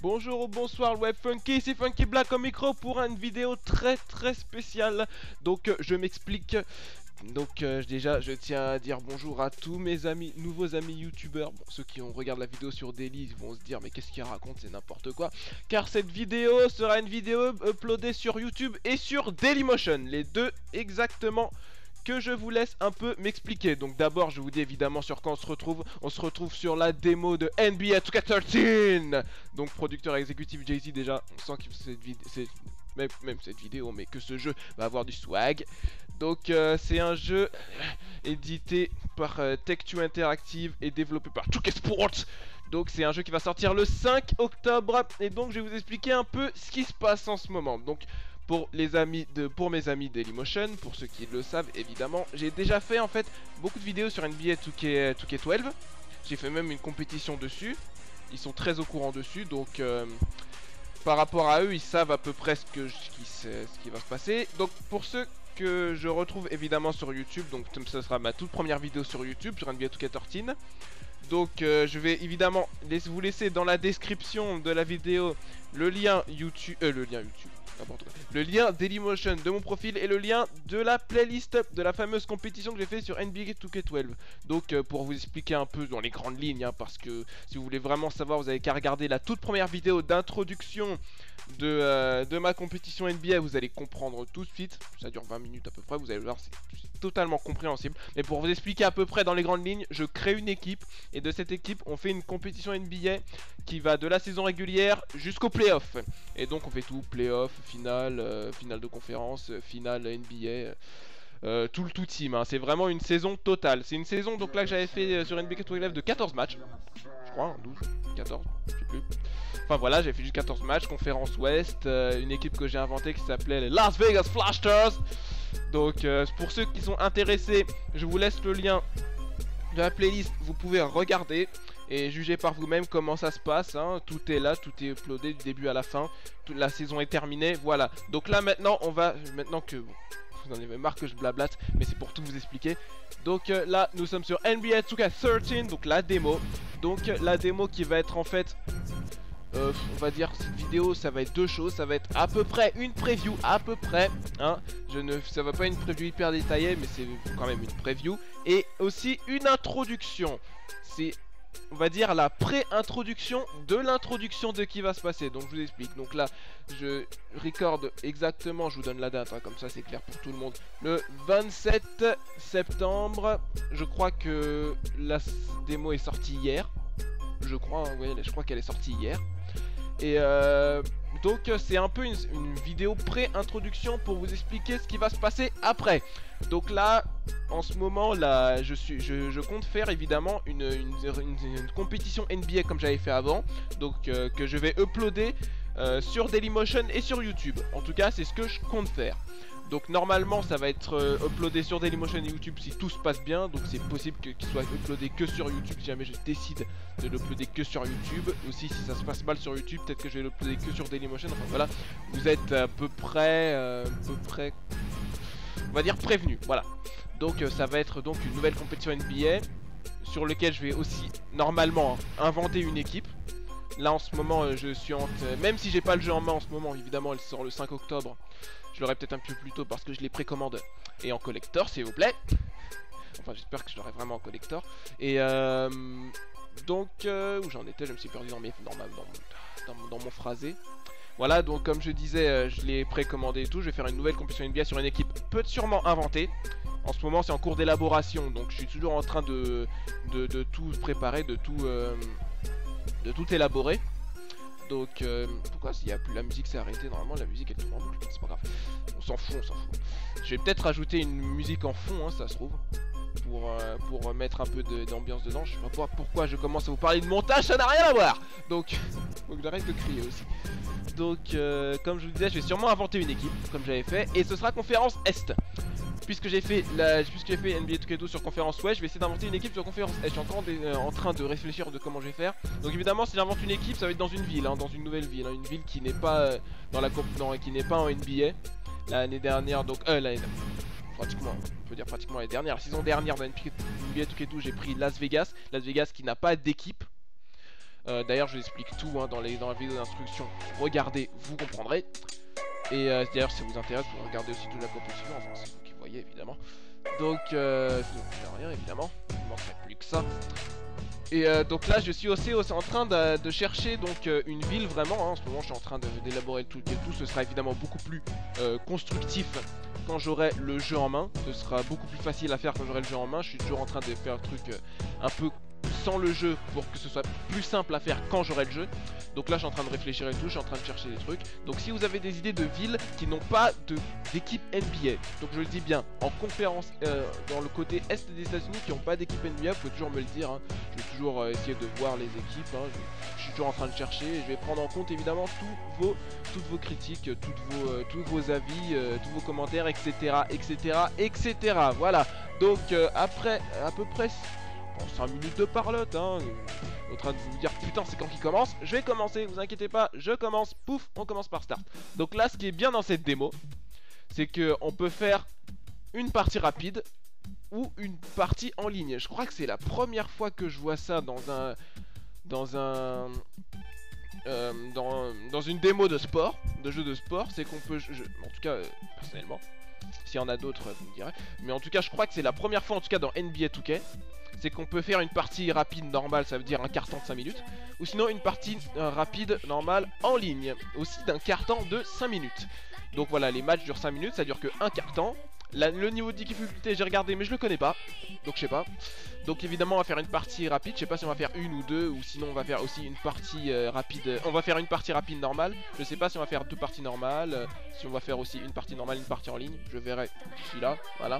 Bonjour ou bonsoir le web funky, c'est Funky Black au micro pour une vidéo très très spéciale. Donc euh, je m'explique. Donc euh, déjà je tiens à dire bonjour à tous mes amis, nouveaux amis youtubeurs. Bon ceux qui ont regardé la vidéo sur Daily vont se dire mais qu'est-ce qu'il raconte c'est n'importe quoi. Car cette vidéo sera une vidéo uploadée sur YouTube et sur Dailymotion. Les deux exactement que je vous laisse un peu m'expliquer. Donc d'abord, je vous dis évidemment sur quoi on se retrouve. On se retrouve sur la démo de NBA 2K13 Donc producteur exécutif Jay-Z déjà, on sent que cette vidéo... Même, cette vidéo, mais que ce jeu va avoir du swag. Donc euh, c'est un jeu édité par euh, Tech2 Interactive et développé par 2K Sports. Donc c'est un jeu qui va sortir le 5 octobre et donc je vais vous expliquer un peu ce qui se passe en ce moment. Donc pour les amis de pour mes amis Dailymotion, pour ceux qui le savent évidemment, j'ai déjà fait en fait beaucoup de vidéos sur NBA 2K, 2K12. J'ai fait même une compétition dessus. Ils sont très au courant dessus, donc euh, par rapport à eux, ils savent à peu près ce, qui, va se passer. Donc pour ceux que je retrouve évidemment sur YouTube, donc ce sera ma toute première vidéo sur YouTube sur NBA 2K13. Donc euh, je vais évidemment vous laisser dans la description de la vidéo le lien YouTube, euh, le lien YouTube, le lien Dailymotion de mon profil et le lien de la playlist de la fameuse compétition que j'ai fait sur NBA 2K12. Donc euh, pour vous expliquer un peu dans les grandes lignes, hein, parce que si vous voulez vraiment savoir, vous avez qu'à regarder la toute première vidéo d'introduction de, euh, ma compétition NBA, vous allez comprendre tout de suite. Ça dure 20 minutes à peu près, vous allez voir, c'est totalement compréhensible. Mais pour vous expliquer à peu près dans les grandes lignes, je crée une équipe et de cette équipe, on fait une compétition NBA qui va de la saison régulière jusqu'au playoff. Et donc on fait tout, playoff, finale, euh, finale de conférence, euh, finale NBA. Euh, tout le tout team, hein. c'est vraiment une saison totale. C'est une saison donc là que j'avais fait sur NBA 4 de 14 matchs. Je crois, 12, 14, je sais plus. Enfin voilà, j'ai fait juste 14 matchs, conférence ouest, une équipe que j'ai inventée qui s'appelait les Las Vegas Flashers. Donc pour ceux qui sont intéressés, je vous laisse le lien de la playlist, vous pouvez regarder et juger par vous-même comment ça se passe. Hein. Tout est là, tout est uploadé du début à la fin. Toute la saison est terminée, voilà. Donc là maintenant, on va, maintenant que vous en avez marre que je blablate, mais c'est pour tout vous expliquer. Donc euh, là, nous sommes sur NBA 2K13, donc la démo. Donc la démo qui va être en fait euh, on va dire cette vidéo ça va être deux choses ça va être à peu près une preview à peu près hein je ne ça va pas une preview hyper détaillée mais c'est quand même une preview et aussi une introduction c'est on va dire la pré-introduction de l'introduction de qui va se passer. Donc je vous explique. Donc là, je recorde exactement, je vous donne la date, hein, comme ça c'est clair pour tout le monde. Le 27 septembre, je crois que la démo est sortie hier. Je crois, hein, je crois qu'elle est sortie hier. Et euh, donc c'est un peu une, vidéo pré-introduction pour vous expliquer ce qui va se passer après. Donc là, en ce moment, là, je, suis, je, compte faire évidemment une, compétition NBA comme j'avais fait avant. Donc euh, que je vais uploader euh, sur Dailymotion et sur YouTube. En tout cas, c'est ce que je compte faire. Donc normalement ça va être euh, uploadé sur Dailymotion et YouTube si tout se passe bien. Donc c'est possible qu'il soit uploadé que sur YouTube si jamais je décide de l'uploader que sur YouTube. Aussi si ça se passe mal sur YouTube peut-être que je vais l'uploader que sur Dailymotion. Enfin voilà. Vous êtes à peu près, euh, à peu près on va dire prévenu. Voilà. Donc euh, ça va être donc une nouvelle compétition NBA Sur lequel je vais aussi normalement inventer une équipe. Là en ce moment je suis en... Même si j'ai pas le jeu en main en ce moment évidemment elle sort le 5 octobre je l'aurai peut-être un peu plus tôt parce que je l'ai précommande et en collector, s'il vous plaît. Enfin, j'espère que je l'aurai vraiment en collector. Et euh, donc, euh, où j'en étais, je me suis perdu dans, mes, dans, dans, mon phrasé. Voilà, donc comme je disais, euh, je l'ai précommandé et tout. Je vais faire une nouvelle compétition NBA sur une équipe peut sûrement inventée. En ce moment, c'est en cours d'élaboration, donc je suis toujours en train de, de, de tout préparer, de tout, euh, de tout élaborer. Donc, euh, pourquoi s'il y a plus la musique s'est arrêtée Normalement, la musique elle tourne en boucle, c'est pas grave. On s'en fout, on s'en fout. Je vais peut-être rajouter une musique en fond, hein, ça se trouve. Pour, euh, mettre un peu d'ambiance dedans. Je sais pas pourquoi je commence à vous parler de montage, ça n'a rien à voir Donc, faut que j'arrête de crier aussi. Donc, euh, comme je vous disais, je vais sûrement inventer une équipe, comme j'avais fait. Et ce sera conférence Est puisque j'ai fait la, puisque j'ai fait NBA 2K12 sur conférence Ouest, je vais essayer d'inventer une équipe sur conférence Est. Je suis encore euh, en train de réfléchir de comment je vais faire. Donc évidemment, si j'invente une équipe, ça va être dans une ville, hein, dans une nouvelle ville, hein, une ville qui n'est pas euh, dans la non, qui n'est pas en NBA. L'année dernière, donc euh, l'année pratiquement, on peut dire pratiquement l'année dernière, la saison dernière de NBA 2K12, j'ai pris Las Vegas, Las Vegas qui n'a pas d'équipe. Euh, d'ailleurs, je vous explique tout hein, dans, les, dans la vidéo d'instruction. Regardez, vous comprendrez. Et d'ailleurs, si ça vous intéresse, vous regardez aussi toute la compétition. Enfin, c'est évidemment. Donc, euh, rien, évidemment. Il manquerait plus que ça. Et euh, donc là je suis aussi, en train de, chercher donc euh, une ville vraiment, hein. en ce moment je suis en train d'élaborer le truc et tout, ce sera évidemment beaucoup plus euh, constructif quand j'aurai le jeu en main, ce sera beaucoup plus facile à faire quand j'aurai le jeu en main, je suis toujours en train de faire un truc un peu le jeu pour que ce soit plus simple à faire quand j'aurai le jeu. Donc là je suis en train de réfléchir et tout, je suis en train de chercher des trucs. Donc si vous avez des idées de villes qui n'ont pas d'équipe NBA, donc je le dis bien, en conférence euh, dans le côté est des États-Unis qui n'ont pas d'équipe NBA, vous pouvez toujours me le dire. Hein. Je vais toujours euh, essayer de voir les équipes. Hein. Je, suis toujours en train de chercher et je vais prendre en compte évidemment tous vos, toutes vos critiques, toutes vos, euh, tous vos avis, tous vos commentaires, etc. etc. etc. Voilà. Donc après à peu près 5 minutes de parlotte, hein. En train de vous dire putain c'est quand qu'il commence. Je vais commencer, vous inquiétez pas, je commence. Pouf, on commence par start. Donc là, ce qui est bien dans cette démo, c'est que on peut faire une partie rapide ou une partie en ligne. Je crois que c'est la première fois que je vois ça dans un dans un euh, dans, dans, une démo de sport, de jeu de sport, c'est qu'on peut, en tout cas euh, personnellement, s'il y en a d'autres, vous me direz, mais en tout cas je crois que c'est la première fois en tout cas dans NBA 2K c'est qu'on peut faire une partie rapide normale, ça veut dire un carton de 5 minutes, ou sinon une partie euh, rapide normale en ligne, aussi d'un carton de 5 minutes. Donc voilà, les matchs durent 5 minutes, ça dure que un carton. le niveau de difficulté, j'ai regardé, mais je le connais pas, donc je sais pas. Donc évidemment, on va faire une partie rapide, je sais pas si on va faire une ou deux, ou sinon on va faire aussi une partie euh, rapide. On va faire une partie rapide normale, je sais pas si on va faire deux parties normales, euh, si on va faire aussi une partie normale, une partie en ligne, je verrai d'ici là, voilà.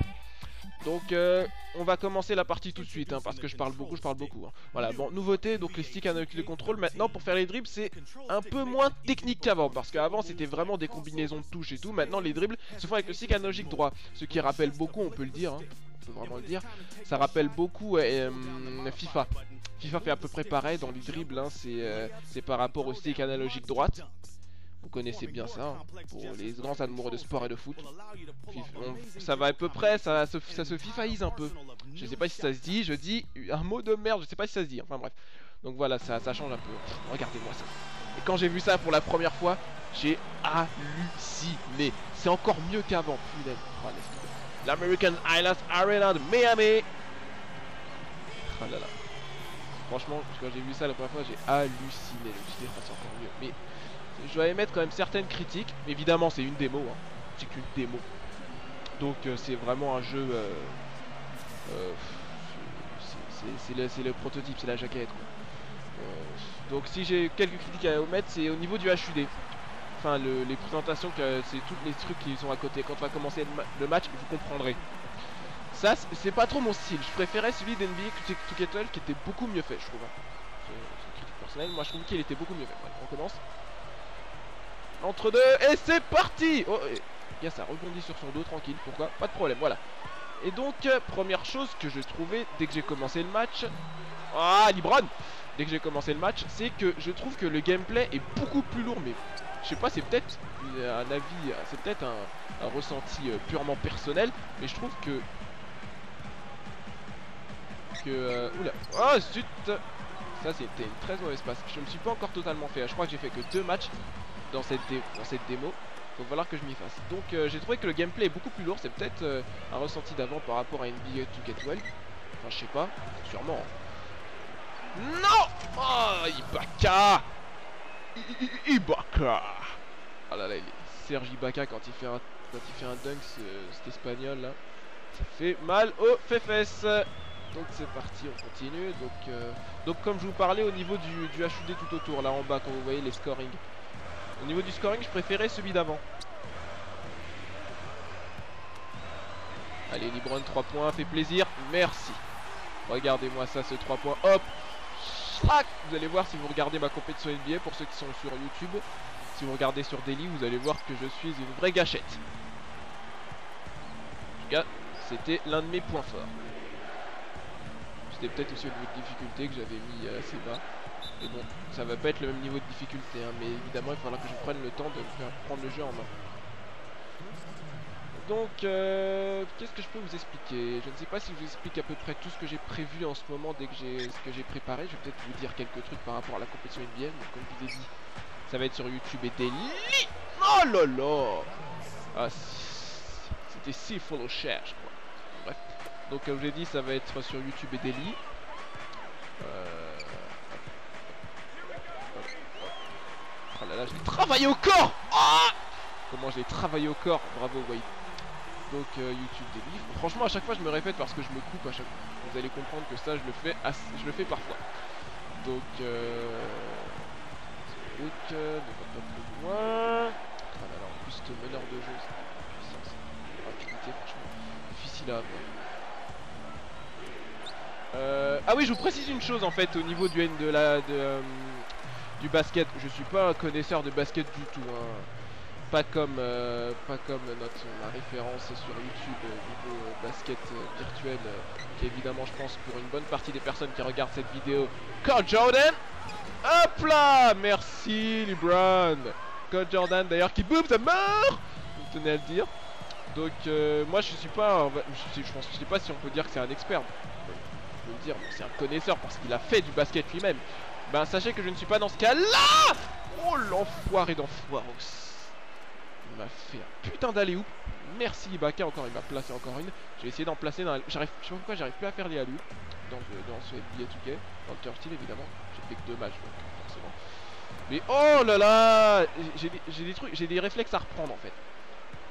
Donc euh, on va commencer la partie tout de suite hein, parce que je parle beaucoup, je parle beaucoup. Hein. Voilà, bon, nouveauté, donc les sticks analogiques de contrôle. Maintenant pour faire les dribbles c'est un peu moins technique qu'avant parce qu'avant c'était vraiment des combinaisons de touches et tout. Maintenant les dribbles se font avec le stick analogique droit, ce qui rappelle beaucoup, on peut le dire, hein. vraiment le dire. Ça rappelle beaucoup euh, FIFA. FIFA fait à peu près pareil dans les dribbles, euh, c'est par rapport au stick analogique droite. Vous connaissez bien ça, hein, pour les grands amoureux de sport et de foot. ça va à peu près, ça, se, ça se fifaise un peu. Je sais pas si ça se dit, je dis un mot de merde, je sais pas si ça se dit, enfin bref. Donc voilà, ça, ça change un peu. Regardez-moi ça. Et quand j'ai vu ça pour la première fois, j'ai halluciné. C'est encore mieux qu'avant. Oh, L'American Islands Arena de Miami. Oh là là. Franchement, quand j'ai vu ça la première fois, j'ai halluciné. Je me suis dit, c'est encore mieux. Mais je dois émettre quand même certaines critiques. Évidemment, c'est une démo, hein. c'est qu'une démo. Donc euh, c'est vraiment un jeu... Euh, euh, c'est le, prototype, c'est la jaquette. donc si j'ai quelques critiques à omettre, c'est au niveau du HUD. Enfin, les présentations, c'est tous les trucs qui sont à côté. Quand on va commencer le match, vous comprendrez. Ça, c'est pas trop mon style. Je préférais celui d'NBA Kettle qui était beaucoup mieux fait, je trouve. Hein. C'est une critique personnelle. Moi, je trouve qu'il était beaucoup mieux fait. on commence. Entre deux, et c'est parti Oh, bien ça rebondit sur son dos, tranquille, pourquoi? Pas de problème, voilà. Et donc, euh, première chose que j'ai trouvé dès que j'ai commencé le match... Ah, Libron Dès que j'ai commencé le match, c'est que je trouve que le gameplay est beaucoup plus lourd, mais je sais pas, c'est peut-être un avis, c'est peut-être un, ressenti euh, purement personnel, mais je trouve que... Que... Euh, oula Oh, zut Ça, c'était une très mauvaise passe. Je me suis pas encore totalement fait. Je crois que j'ai fait que deux matchs dans cette, dans cette démo. Il va falloir que je m'y fasse. Donc euh, j'ai trouvé que le gameplay est beaucoup plus lourd. C'est peut-être euh, un ressenti d'avant par rapport à NBA 2K12. Enfin, je sais pas. Sûrement. Non Oh, Ibaka Ibaka Oh là là, il est... Serge Ibaka quand il fait un, quand il fait un dunk, cet espagnol là. Ça fait mal aux fesses. Donc c'est parti, on continue. Donc, euh, donc comme je vous parlais au niveau du, du HUD tout autour, là en bas, quand vous voyez les scoring. Au niveau du scoring, je préférais celui d'avant. Allez, Libron 3 points, fait plaisir. Merci. Regardez-moi ça, ce 3 points. Hop Vous allez voir si vous regardez ma compétition NBA, pour ceux qui sont sur YouTube. Si vous regardez sur Daily, vous allez voir que je suis une vraie gâchette. En tout cas, c'était l'un de mes points forts. C'était peut-être aussi au niveau de difficulté que j'avais mis assez bas. Mais bon, ça va pas être le même niveau de difficulté, hein, mais évidemment il faudra que je prenne le temps de prendre le jeu en main. donc, euh, qu'est-ce que je peux vous expliquer? Je ne sais pas si je vous explique à peu près tout ce que j'ai prévu en ce moment dès que j'ai ce que j'ai préparé. Je vais peut-être vous dire quelques trucs par rapport à la compétition NBA. Donc, comme je vous ai dit, ça va être sur YouTube et Daily. Oh là là ah, C'était si share, je crois. Bref. Donc, comme je l'ai dit, ça va être sur YouTube et Daily. Euh... Oh je l'ai travaillé au corps oh Comment je l'ai travaillé au corps Bravo, Wade. Donc euh, YouTube des livres. Franchement, à chaque fois, je me répète parce que je me coupe à chaque fois. Vous allez comprendre que ça, je le fais, je le fais parfois. Donc, euh... Donc, euh, va pas plus loin. Ah en plus, ce meneur de jeu, c'est puissance, rapidité, franchement, difficile à avoir. Euh... Ah oui, je vous précise une chose en fait au niveau du de la de, euh, du basket. Je suis pas un connaisseur de basket du tout. Hein. Pas comme euh, pas comme notre référence sur YouTube euh, niveau euh, basket virtuel qui évidemment je pense pour une bonne partie des personnes qui regardent cette vidéo. Code Jordan! Hop là! Merci LeBron! Code Jordan d'ailleurs qui boum ça meurt vous tenez à le dire. Donc moi je suis pas je, pense je sais pas si on peut dire que c'est un expert dire c'est un connaisseur parce qu'il a fait du basket lui-même ben sachez que je ne suis pas dans ce cas là oh l'enfoiré d'enfoiré m'a fait un putain d'aller où Merci Ibaka, encore il m'a placé encore une. Je vais essayer d'en placer dans J'arrive, je sais pas pourquoi j'arrive plus à faire les allus dans, ce NBA 2K. Dans le Turtle évidemment. J'ai fait que deux matchs forcément. Mais oh là là J'ai des trucs, j'ai des réflexes à reprendre en fait.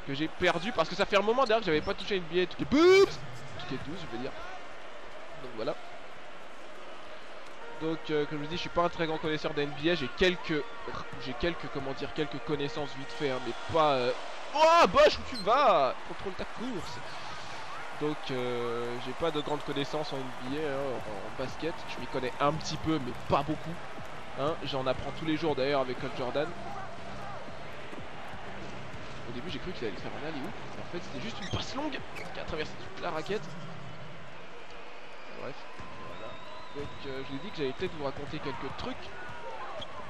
Que j'ai perdu parce que ça fait un moment d'ailleurs que j'avais pas touché NBA 2K. Boobs 2K 12 je veux dire. Voilà. Donc euh, comme je vous dis, je suis pas un très grand connaisseur d'NBA, j'ai quelques j'ai quelques comment dire quelques connaissances vite fait hein, mais pas euh... Oh Bosch où tu vas? Contrôle ta course. Donc euh, j'ai pas de grandes connaissances en NBA hein, en, basket, je m'y connais un petit peu mais pas beaucoup. Hein, j'en apprends tous les jours d'ailleurs avec Cole Jordan. Au début j'ai cru qu'il allait faire un alley mais en fait c'était juste une passe longue qui a traversé toute la raquette. Bref. Donc euh, je lui ai dit que j'allais peut-être vous raconter quelques trucs.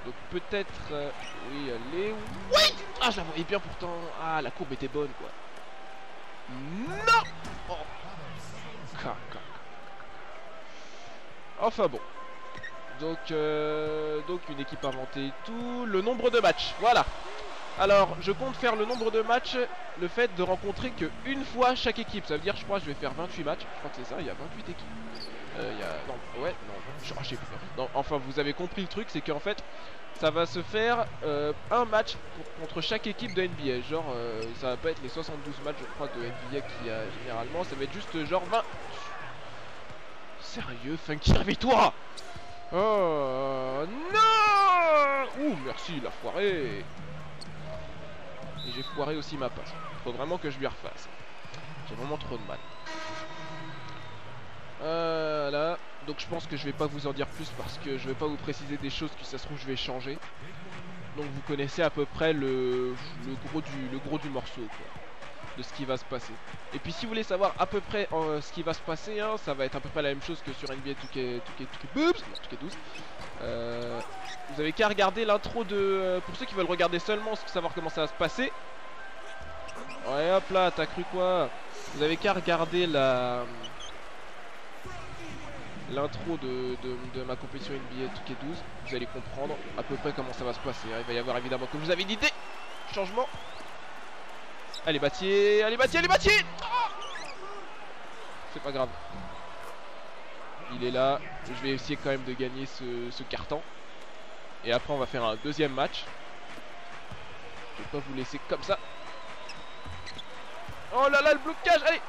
Donc peut-être... Euh, oui, allez... Oui Ah, je la voyais bien pourtant. Ah, la courbe était bonne, quoi. Non oh. Enfin bon. Donc, euh, donc une équipe inventée et tout. Le nombre de matchs, voilà. Alors, je compte faire le nombre de matchs, le fait de rencontrer que une fois chaque équipe. Ça veut dire, je crois, je vais faire 28 matchs. Je crois que c'est ça, il y a 28 équipes. Euh. Non, ouais, non, je sais plus. Non, enfin, vous avez compris le truc, c'est qu'en fait, ça va se faire euh, un match contre chaque équipe de NBA. Genre, euh, ça va pas être les 72 matchs, je crois, de NBA qu'il y a généralement. Ça va être juste genre 20. Sérieux, Funky, réveille-toi Oh non Ouh, merci, la foiré J'ai foiré aussi ma passe. Faut vraiment que je lui refasse. J'ai vraiment trop de mal. Voilà. Donc je pense que je vais pas vous en dire plus parce que je vais pas vous préciser des choses que ça se trouve je vais changer. Donc vous connaissez à peu près le, gros, du, le gros du morceau quoi, de ce qui va se passer. Et puis si vous voulez savoir à peu près euh, ce qui va se passer, hein, ça va être à peu près la même chose que sur NBA 2K, 2K, 12. Euh, vous avez qu'à regarder l'intro de... Euh, pour ceux qui veulent regarder seulement, savoir comment ça va se passer. Ouais hop là, t'as cru quoi? Vous avez qu'à regarder la l'intro de, ma compétition NBA 2K12, vous allez comprendre à peu près comment ça va se passer. Il va y avoir évidemment, comme je vous avais dit, des changements. Allez, Batier, allez, Batier, allez, Batier C'est pas grave. Il est là. Je vais essayer quand même de gagner ce, ce carton. Et après, on va faire un deuxième match. Je vais pas vous laisser comme ça. Oh là là, le blocage, allez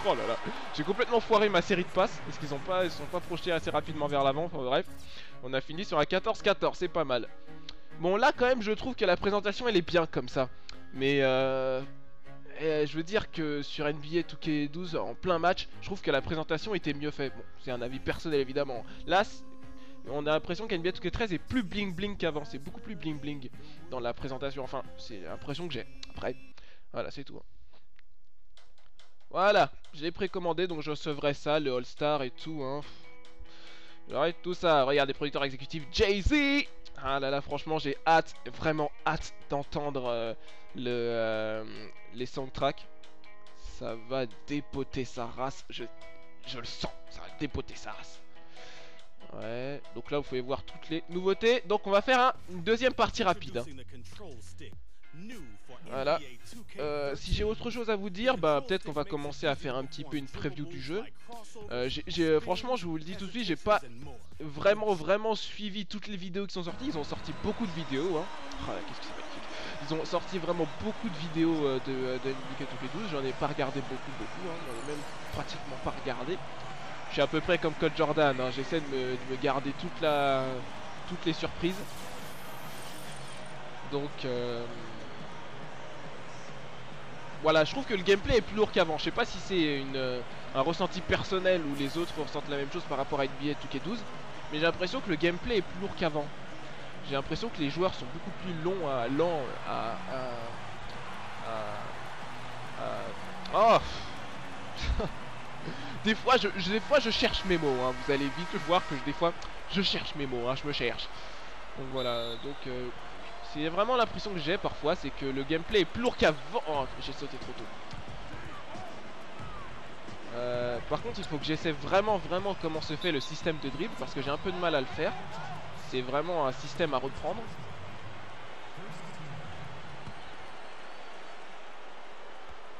Oh là là, j'ai complètement foiré ma série de passes parce qu'ils ont pas, sont pas projetés assez rapidement vers l'avant. Enfin bref, on a fini sur un 14-14, c'est pas mal. Bon là quand même, je trouve que la présentation elle est bien comme ça, mais euh, eh, je veux dire que sur NBA 2K12 en plein match, je trouve que la présentation était mieux faite. Bon, c'est un avis personnel évidemment. Là, on a l'impression qu'NBA 2K13 est plus bling bling qu'avant. C'est beaucoup plus bling bling dans la présentation. Enfin, c'est l'impression que j'ai. Après, voilà, c'est tout. Hein. Voilà, j'ai précommandé donc je recevrai ça, le All-Star et tout. Hein. Tout ça. Regarde, les producteurs exécutifs Jay-Z, Ah là là, franchement, j'ai hâte, vraiment hâte d'entendre euh, le, euh, les soundtracks. Ça va dépoter sa race, je, le sens, ça va dépoter sa race. Ouais, donc là vous pouvez voir toutes les nouveautés. Donc on va faire un, une deuxième partie rapide. hein. Voilà. Euh, si j'ai autre chose à vous dire, bah peut-être qu'on va commencer à faire un petit peu une preview du jeu. Euh, j'ai- franchement, je vous le dis tout de suite, j'ai pas vraiment vraiment suivi toutes les vidéos qui sont sorties. Ils ont sorti beaucoup de vidéos. Hein. Magnifique. Ils ont sorti vraiment beaucoup de vidéos euh, de, euh, de NBA 2K12. J'en ai pas regardé beaucoup, beaucoup. Hein. J'en ai même pratiquement pas regardé. Je suis à peu près comme Code Jordan. hein. J'essaie de me, de me garder toute la, toutes les surprises. Donc, euh, voilà, je trouve que le gameplay est plus lourd qu'avant. Je sais pas si c'est euh, un ressenti personnel ou les autres ressentent la même chose par rapport à NBA 2K12. Mais j'ai l'impression que le gameplay est plus lourd qu'avant. J'ai l'impression que les joueurs sont beaucoup plus longs à lents à. à. à. Oh Des fois je, des fois je cherche mes mots, hein. vous allez vite voir que des fois je cherche mes mots, hein, je me cherche. Donc voilà, donc euh, c'est vraiment l'impression que j'ai parfois, c'est que le gameplay est plus lourd qu'avant. Oh, j'ai sauté trop tôt. Euh, par contre, il faut que j'essaie vraiment, vraiment comment se fait le système de dribble parce que j'ai un peu de mal à le faire. C'est vraiment un système à reprendre.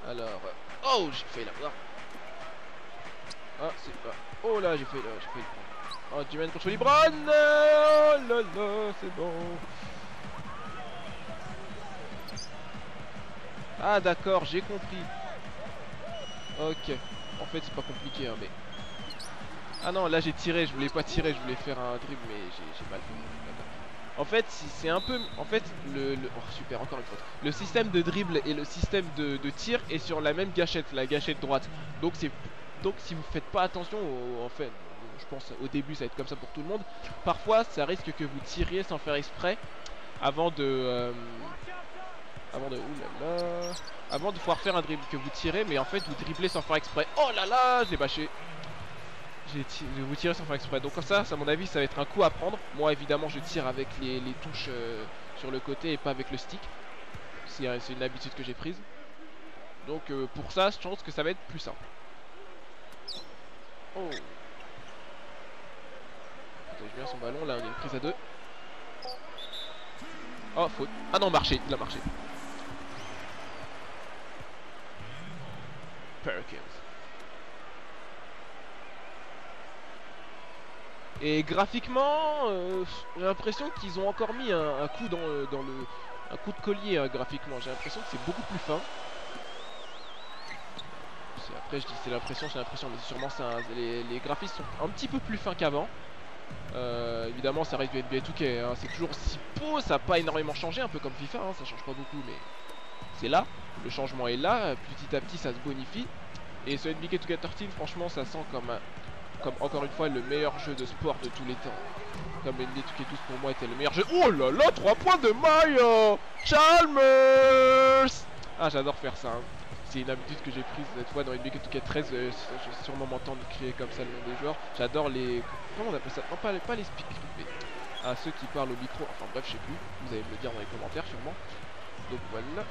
Alors, euh, oh, j'ai failli l'avoir. Ah. Oh là, j'ai j'ai failli le prendre. Oh, tu mènes contre Libran. Oh là là, c'est bon. Ah d'accord, j'ai compris. Ok. En fait, c'est pas compliqué, hein, mais... Ah non, là j'ai tiré, je voulais pas tirer, je voulais faire un dribble, mais j'ai mal fait. En fait, c'est un peu... En fait, le, Oh, super, encore une fois. Le système de dribble et le système de, tir est sur la même gâchette, la gâchette droite. Donc c'est... Donc si vous faites pas attention, en fait, je pense au début ça va être comme ça pour tout le monde. Parfois, ça risque que vous tiriez sans faire exprès avant de... euh, avant de... Oulala... Avant de pouvoir faire un dribble que vous tirez, mais en fait vous dribblez sans faire exprès. Oh là là, j'ai bâché. Vous tirer sans faire exprès. Donc ça, à mon avis, ça va être un coup à prendre. Moi, évidemment, je tire avec les, touches euh, sur le côté et pas avec le stick. C'est euh, une habitude que j'ai prise. Donc euh, pour ça, je pense que ça va être plus simple. Oh. Protège bien son ballon. Là, on a une prise à deux. Oh, faute. Ah non, marché. Il a marché. Et graphiquement, euh, j'ai l'impression qu'ils ont encore mis un, coup dans, le- dans le, un coup de collier hein, graphiquement. J'ai l'impression que c'est beaucoup plus fin. Après, je dis c'est l'impression, j'ai l'impression, mais sûrement un- les, les graphismes sont un petit peu plus fins qu'avant. Euh, évidemment, ça reste du NBA 2K. hein, C'est toujours si beau, ça n'a pas énormément changé, un peu comme FIFA. hein, ça change pas beaucoup, mais c'est là. Le changement est là. Petit à petit, ça se bonifie. Et ce NBA 2K13, franchement, ça sent comme, comme encore une fois le meilleur jeu de sport de tous les temps. Comme NBA 2K12 pour moi était le meilleur jeu. Oh là là, 3 points de Mario Chalmers Ah, j'adore faire ça. hein. C'est une habitude que j'ai prise cette fois dans NBA 2K13. euh, je vais sûrement m'entendre crier comme ça le nom des joueurs. J'adore les. Comment on appelle ça? Non, pas, pas les speakers, mais à ceux qui parlent au micro. Enfin bref, je sais plus. Vous allez me le dire dans les commentaires sûrement. Donc voilà.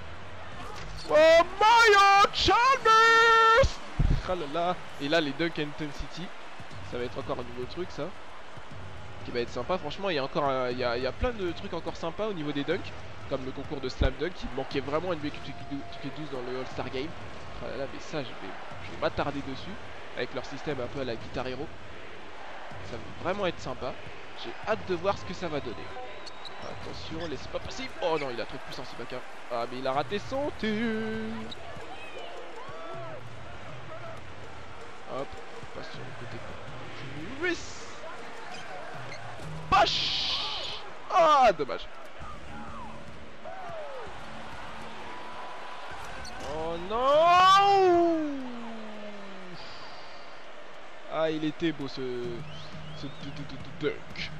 Oh Mario Chalmers! Ah là là. Et là les Dunk Intensity Ça va être encore un nouveau truc ça. Qui va être sympa. Franchement il y a encore un- il y, a, il y a plein de trucs encore sympas au niveau des dunks. Comme le concours de Slam Dunk qui manquait vraiment NBA 2K12 dans le All-Star Game. Ah là là mais ça je vais, je vais m'attarder dessus. Avec leur système un peu à la Guitar Hero. Ça va vraiment être sympa. J'ai hâte de voir ce que ça va donner Attention, laisse pas passer. Oh non, il a trop de puissance, Ibaka. Ah, mais il a raté son tir. Hop, passe sur le côté. Ruiz. Bash Ah, dommage. Oh non Ah, il était beau ce... ce dunk.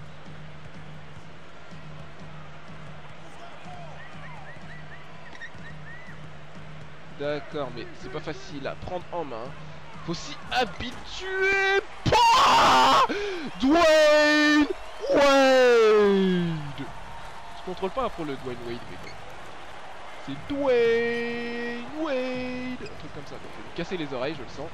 D'accord, mais c'est pas facile à prendre en main. Faut s'y habituer. Pouah Dwayne Wade contrôle pas pour le Dwayne Wade, mais bon. C'est Dwayne Wade Un truc comme ça, donc je vais lui casser les oreilles, je le sens.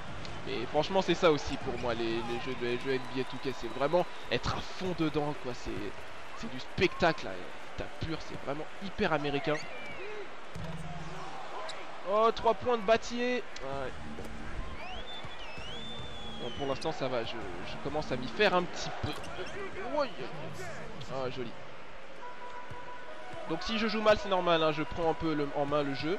Mais franchement, c'est ça aussi pour moi, les, jeux de NBA 2K. C'est vraiment être à fond dedans, quoi. C'est du spectacle, là. pur, c'est vraiment hyper américain. Oh, 3 points de bâtier. pour l'instant, ça va. Je, commence à m'y faire un petit peu. Ah, joli. Donc si je joue mal, c'est normal. Hein. Je prends un peu en main le jeu.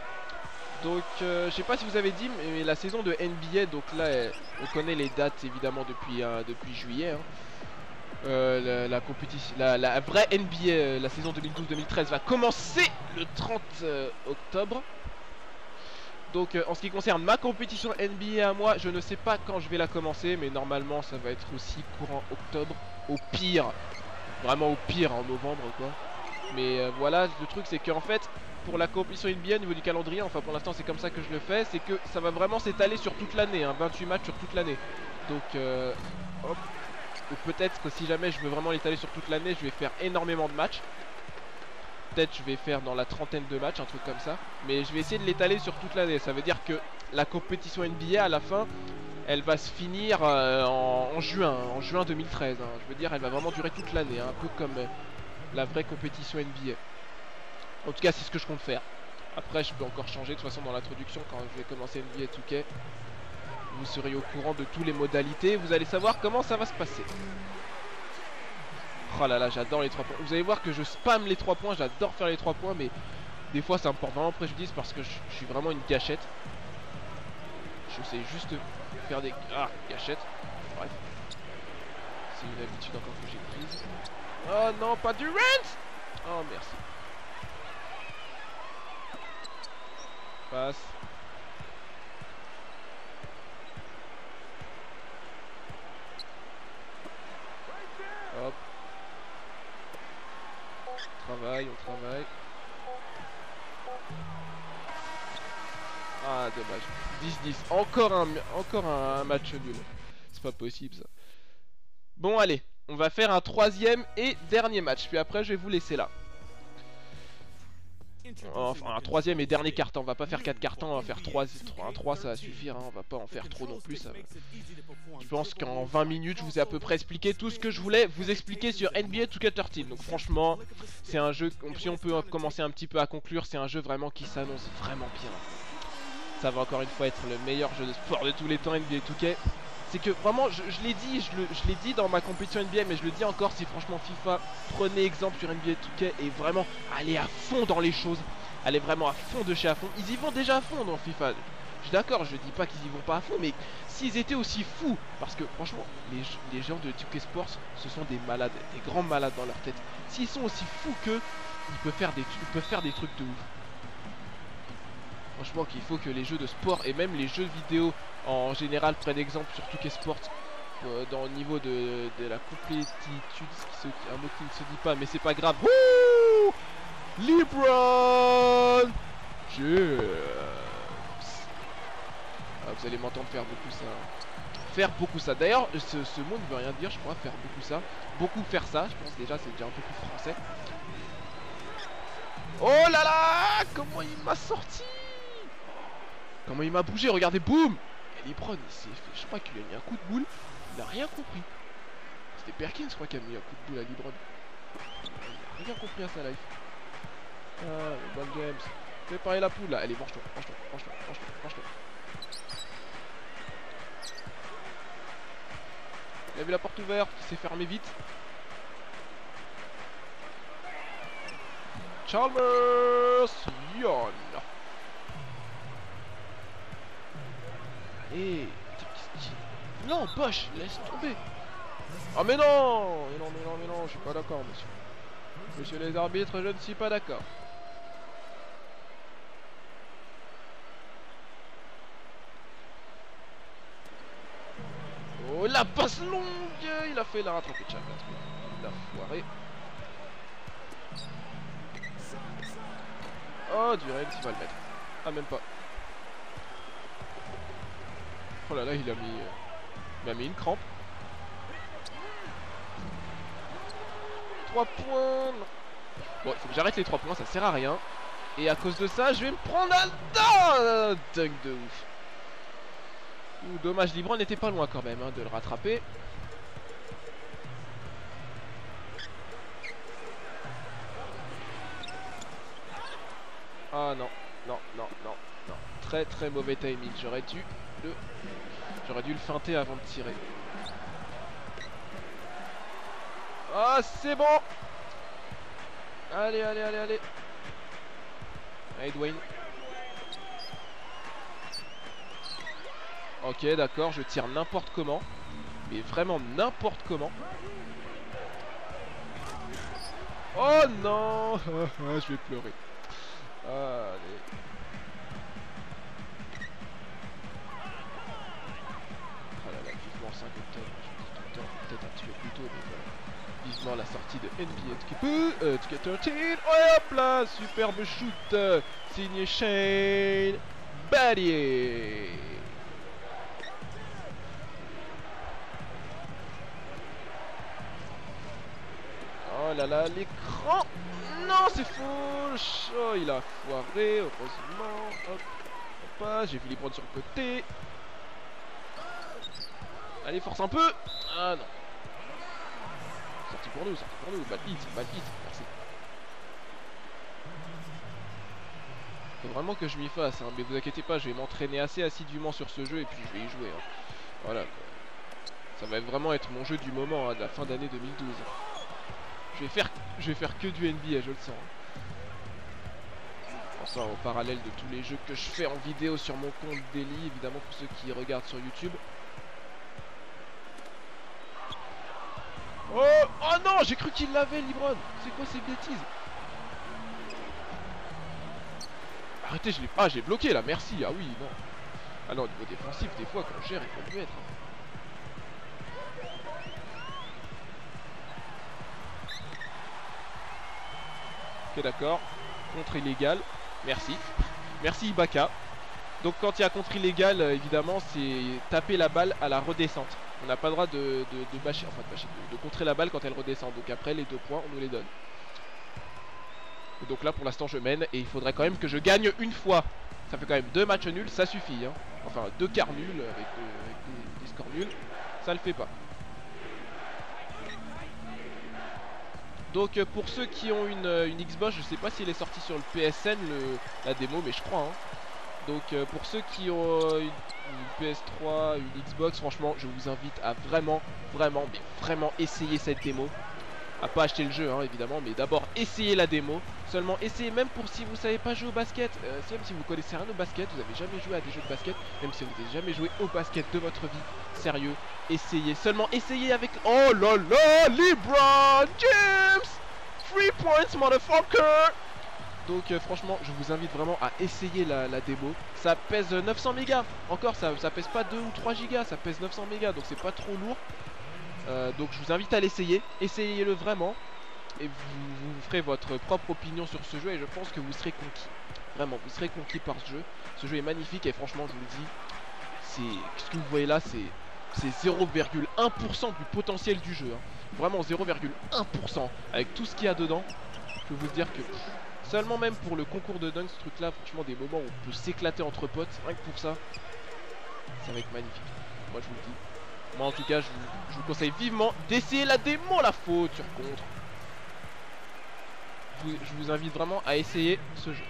Donc, euh, je sais pas si vous avez dit, mais la saison de NBA, donc là, on connaît les dates évidemment depuis, euh, depuis juillet. Hein. Euh, la, compétition, la, vraie NBA, la saison 2012-2013 va commencer le 30 octobre. Donc, en ce qui concerne ma compétition NBA à moi, je ne sais pas quand je vais la commencer, mais normalement, ça va être aussi courant octobre, au pire, vraiment au pire en novembre, quoi. Mais voilà, le truc c'est qu'en fait, pour la compétition NBA au niveau du calendrier, enfin pour l'instant c'est comme ça que je le fais, c'est que ça va vraiment s'étaler sur toute l'année, hein, 28 matchs sur toute l'année. Donc euh, ou peut-être que si jamais je veux vraiment l'étaler sur toute l'année, je vais faire énormément de matchs. Peut-être je vais faire dans la trentaine de matchs, un truc comme ça. Mais je vais essayer de l'étaler sur toute l'année. Ça veut dire que la compétition NBA à la fin, elle va se finir euh, en, juin, en juin 2013. Hein. Je veux dire, elle va vraiment durer toute l'année, hein, un peu comme euh, la vraie compétition NBA. En tout cas, c'est ce que je compte faire. Après, je peux encore changer. De toute façon, dans l'introduction, quand je vais commencer NBA 2K, vous serez au courant de toutes les modalités. Vous allez savoir comment ça va se passer. Oh là là, j'adore les 3 points. Vous allez voir que je spam les 3 points. J'adore faire les 3 points, mais des fois, ça me porte vraiment préjudice parce que je, suis vraiment une gâchette. Je sais juste faire des... Ah, gâchettes. Bref. C'est une habitude encore que j'ai prise. Oh non, pas du rent Oh, merci. Passe. Hop. On travaille, on travaille. Ah, dommage. 10-10. Encore un, encore un match nul. C'est pas possible ça. Bon, allez. On va faire un troisième et dernier match. Puis après, je vais vous laisser là. Enfin, un troisième et dernier carton. On va pas faire 4 cartons, on va faire 3. 3 un 3, ça va suffire. Hein. On va pas en faire trop non plus. Je pense qu'en 20 minutes, je vous ai à peu près expliqué tout ce que je voulais vous expliquer sur NBA 2K13. Donc, franchement, c'est un jeu. Si on peut commencer un petit peu à conclure, c'est un jeu vraiment qui s'annonce vraiment bien. Ça va encore une fois être le meilleur jeu de sport de tous les temps, NBA 2K c'est que vraiment, je, l'ai dit, je l'ai dit dans ma compétition NBA, mais je le dis encore, si franchement FIFA, prenez exemple sur NBA 2K et vraiment allez à fond dans les choses, allez vraiment à fond de chez à fond. Ils y vont déjà à fond dans FIFA. Je suis d'accord, je dis pas qu'ils y vont pas à fond, mais s'ils étaient aussi fous, parce que franchement, les, les gens de 2K Sports, ce sont des malades, des grands malades dans leur tête. S'ils sont aussi fous que, ils peuvent faire des, ils peuvent faire des trucs de ouf. Franchement qu'il faut que les jeux de sport et même les jeux vidéo en général prennent exemple sur tout sport euh, dans le niveau de, la complétitude, qui un mot qui ne se dit pas mais c'est pas grave. Wouh Libron ah, Vous allez m'entendre faire beaucoup ça. Faire beaucoup ça. D'ailleurs, ce, mot ne veut rien dire, je crois, faire beaucoup ça. Beaucoup faire ça, je pense déjà c'est déjà un peu plus français. Oh là là Comment il m'a sorti Comment il m'a bougé, regardez, boum Et Lebron, il s'est fait, je crois qu'il a mis un coup de boule, il a rien compris. C'était Perkins, je crois, qui a mis un coup de boule à Lebron. Il a rien compris à sa life. Ah, le James. Fais la poule là. Allez, mange-toi, mange-toi, mange-toi, mange-toi, mange-toi. Il a vu la porte ouverte, il s'est fermé vite. Chalmers Yon Et... Non, Bosch, laisse tomber Oh mais non Mais non, mais non, mais non, je suis pas d'accord, monsieur. Monsieur les arbitres, je ne suis pas d'accord. Oh, la passe longue Il a fait la rattraper de Il a foiré. Oh, du rêve, tu vas le mettre. Ah, même pas. Oh là là, il a mis, euh, il a mis une crampe. 3 points Bon, il faut que j'arrête les 3 points, ça sert à rien. Et à cause de ça, je vais me prendre un oh, dunk de ouf. Ouh, dommage, Libran n'était pas loin quand même hein, de le rattraper. Ah non, non, non, non, non. Très très mauvais timing. J'aurais dû J'aurais dû le feinter avant de tirer. Ah, c'est bon Allez, allez, allez, allez. Allez, Dwayne. Ok, d'accord, je tire n'importe comment. Mais vraiment n'importe comment. Oh non Je vais pleurer. Allez. Peut-être un petit peu plus tôt, mais voilà. Vivement la sortie de NBA 2K, euh, 2K13. Oh hop là Superbe shoot Signé Shane Battier Oh là là, l'écran Non, c'est faux Oh, il a foiré, heureusement. Hop, hop, j'ai vu les prendre sur le côté. Allez, force un peu Ah non. Sorti pour nous, sorti pour nous. Bad hit, bad hit. Merci. Faut vraiment que je m'y fasse, hein. mais vous inquiétez pas, je vais m'entraîner assez assidûment sur ce jeu et puis je vais y jouer. Hein. Voilà Ça va vraiment être mon jeu du moment, hein, de la fin d'année 2012. Je vais faire, je vais faire que du NBA, je le sens. ça au parallèle de tous les jeux que je fais en vidéo sur mon compte Daily, évidemment pour ceux qui regardent sur YouTube. Oh, oh non, j'ai cru qu'il l'avait, Libron. C'est quoi ces bêtises Arrêtez, je l'ai... Ah, j'ai bloqué là, merci. Ah oui, non. Ah non, au niveau défensif, des fois, quand je gère, il faut mieux être. Hein. d'accord. Contre illégal. Merci. Merci Ibaka. Donc quand il y a contre illégal, euh, évidemment, c'est taper la balle à la redescente. On n'a pas le droit de, bâcher, enfin de, de, contrer la balle quand elle redescend. Donc après, les deux points, on nous les donne. donc là, pour l'instant, je mène. Et il faudrait quand même que je gagne une fois. Ça fait quand même deux matchs nuls, ça suffit. Hein. Enfin, deux quarts nuls avec, des scores nuls. Ça le fait pas. Donc euh, pour ceux qui ont une, euh, une, Xbox, je sais pas s'il est sorti sur le PSN la démo, mais je crois. Hein. Donc euh, pour ceux qui ont une, PS3, une Xbox, franchement, je vous invite à vraiment, vraiment, mais vraiment essayer cette démo. À pas acheter le jeu, hein, évidemment, mais d'abord essayer la démo. Seulement essayez, même pour si vous savez pas jouer au basket, même si vous connaissez rien au basket, vous avez jamais joué à des jeux de basket, même si vous n'avez jamais joué au basket de votre vie, sérieux, essayez. Seulement essayez avec... Oh là là, LeBron James 3 points, motherfucker donc euh, franchement je vous invite vraiment à essayer la, démo Ça pèse 900 mégas Encore ça, ça pèse pas 2 ou 3 gigas Ça pèse 900 mégas donc c'est pas trop lourd euh, Donc je vous invite à l'essayer Essayez-le vraiment Et vous, ferez votre propre opinion sur ce jeu Et je pense que vous serez conquis Vraiment vous serez conquis par ce jeu Ce jeu est magnifique et franchement je vous le dis Ce que vous voyez là c'est c'est 0,1% du potentiel du jeu. Hein. Vraiment 0,1% avec tout ce qu'il y a dedans. Je peux vous dire que seulement même pour le concours de dunk, ce truc là, franchement des moments où on peut s'éclater entre potes, rien que pour ça, ça va être magnifique. Moi je vous le dis. Moi en tout cas, je vous, conseille vivement d'essayer la démo la faute sur contre. je vous invite vraiment à essayer ce jeu.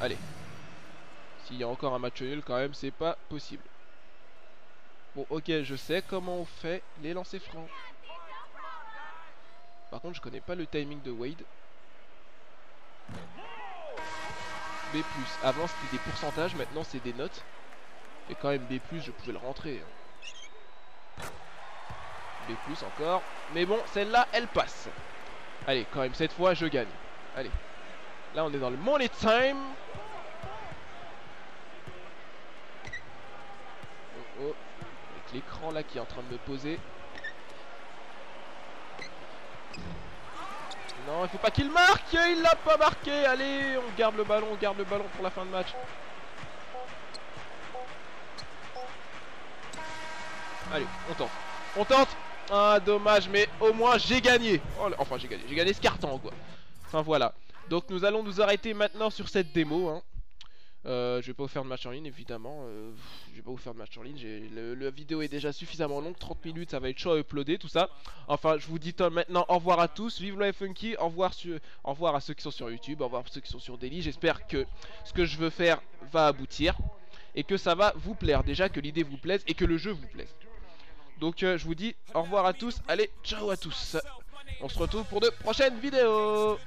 Allez. S'il y a encore un match nul quand même, c'est pas possible. Bon, ok, je sais comment on fait les lancers francs. Par contre, je connais pas le timing de Wade. B+. Avant, c'était des pourcentages, maintenant, c'est des notes. Et quand même, B+, je pouvais le rentrer. Hein. B+, encore. Mais bon, celle-là, elle passe. Allez, quand même, cette fois, je gagne. Allez. Là, on est dans le money time. Oh, oh l'écran là qui est en train de me poser. Non, il faut pas qu'il marque Il l'a pas marqué Allez, on garde le ballon, on garde le ballon pour la fin de match. Allez, on tente. On tente Ah, dommage, mais au moins j'ai gagné. Oh, enfin, j'ai gagné. J'ai gagné ce carton, quoi. Enfin, voilà. Donc, nous allons nous arrêter maintenant sur cette démo. Hein. Euh, je vais pas vous faire de match en ligne, évidemment. Euh, je vais pas vous faire de match en ligne. La vidéo est déjà suffisamment longue. 30 minutes, ça va être chaud à uploader, tout ça. Enfin, je vous dis maintenant au revoir à tous. Vive le funky. Au revoir, au revoir à ceux qui sont sur YouTube. Au revoir à ceux qui sont sur Daily. J'espère que ce que je veux faire va aboutir. Et que ça va vous plaire. Déjà, que l'idée vous plaise et que le jeu vous plaise. Donc euh, je vous dis au revoir à tous, allez, ciao à tous On se retrouve pour de prochaines vidéos